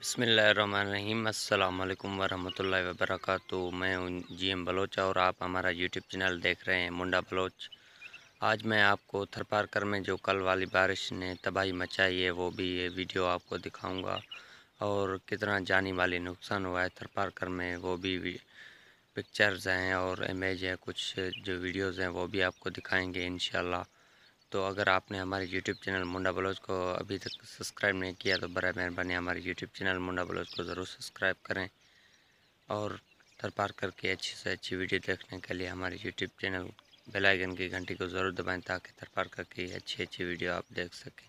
बसमीम अल्लाम वरहमल वबरक मैं जी एम बलोच और आप हमारा यूट्यूब चैनल देख रहे हैं मुंडा बलोच। आज मैं आपको थरपारकर में जो कल वाली बारिश ने तबाही मचाई है, वो भी ये वीडियो आपको दिखाऊँगा। और कितना जानी वाली नुकसान हुआ है थरपारकर में, वो भी पिक्चर्स हैं और इमेज है, कुछ जो वीडियोज़ हैं वो भी आपको दिखाएँगे इन तो अगर आपने हमारे यूट्यूब चैनल मुंडा बलोच को अभी तक सब्सक्राइब नहीं किया तो बर मेहरबानी हमारे यूट्यूब चैनल मुंडा बलोच को ज़रूर सब्सक्राइब करें और तरपार करके अच्छी से अच्छी वीडियो देखने के लिए हमारे यूट्यूब चैनल बेलाइकन की घंटी को ज़रूर दबाएँ ताकि तरपार करके अच्छी अच्छी वीडियो आप देख सकें।